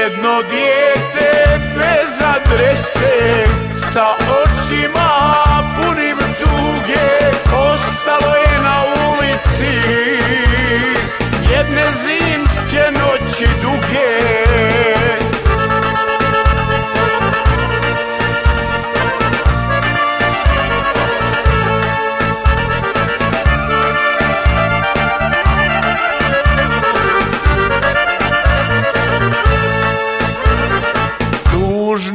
jedno dijete bez adrese sa očima.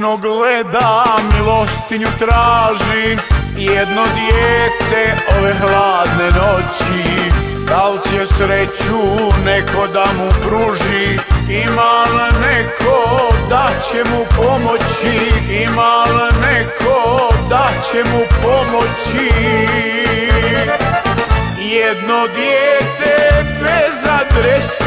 Tužno gleda, milostinju traži. Jedno dijete ove hladne noći. Da li će sreću neko da mu pruži? Ima li neko da će mu pomoći? Ima li neko da će mu pomoći? Jedno dijete bez adrese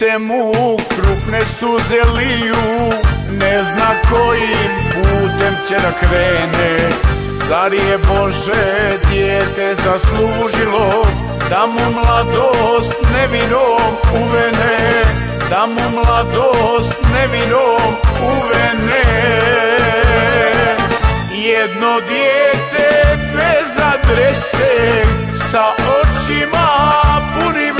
lice mu krupne suze liju Ne zna kojim putem će da krene. Zar je Bože dijete zaslužilo Da mu mladost nevinom uvene? Da mu mladost nevinom uvene? Jedno dijete bez adrese Sa očima punim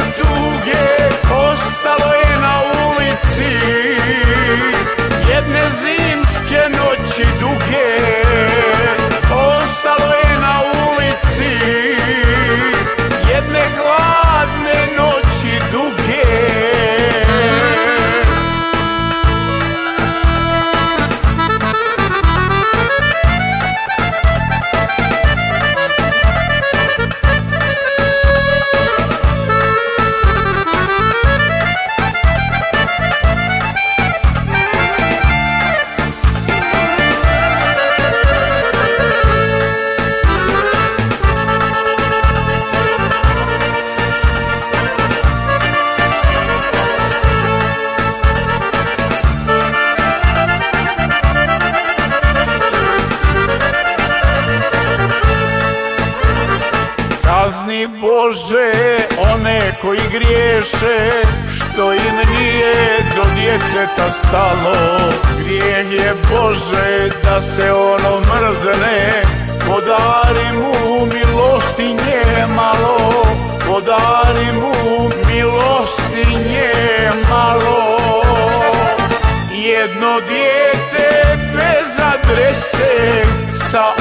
Bože one koji griješe Što im nije do djeteta stalo. Grijeh je Bože da se ono mrzne Podari mu milostinje malo Podari mu milostinje malo Jedno dijete bez adrese Sa